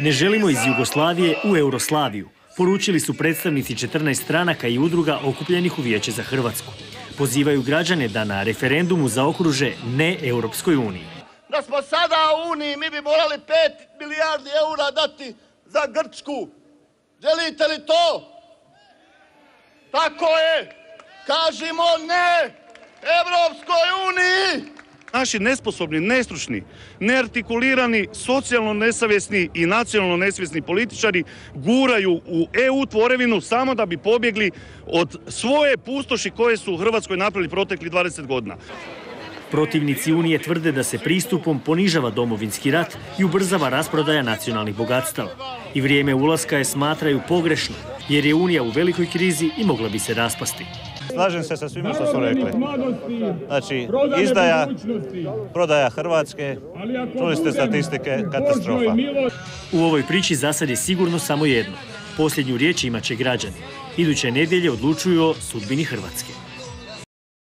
Ne želimo iz Jugoslavije u Euroslaviju, poručili su predstavnici 14 stranaka i udruga okupljenih u Vijeće za Hrvatsku. Pozivaju građane da na referendumu zaokruže ne Europskoj uniji. Da smo sada u Uniji, mi bi morali 5 milijardi eura dati za Grčku. Želite li to? Tako je. Kažimo ne Evropskoj uniji. Naši nesposobni, nestručni, neartikulirani, socijalno nesavjesni i nacionalno nesvjesni političari guraju u EU tvorevinu samo da bi pobjegli od svoje pustoši koje su u Hrvatskoj napravili protekli 20 godina. Protivnici Unije tvrde da se pristupom ponižava domovinski rat i ubrzava rasprodaja nacionalnih bogatstava. I vrijeme ulaska je smatraju pogrešno, jer je Unija u velikoj krizi i mogla bi se raspasti. Slažem se sa svima što su rekli. Znači, izdaja, prodaja Hrvatske, čuli ste statistike, katastrofa. U ovoj priči za sad je sigurno samo jedno. Posljednju riječ imat će građani. Iduće nedjelje odlučuju o sudbini Hrvatske.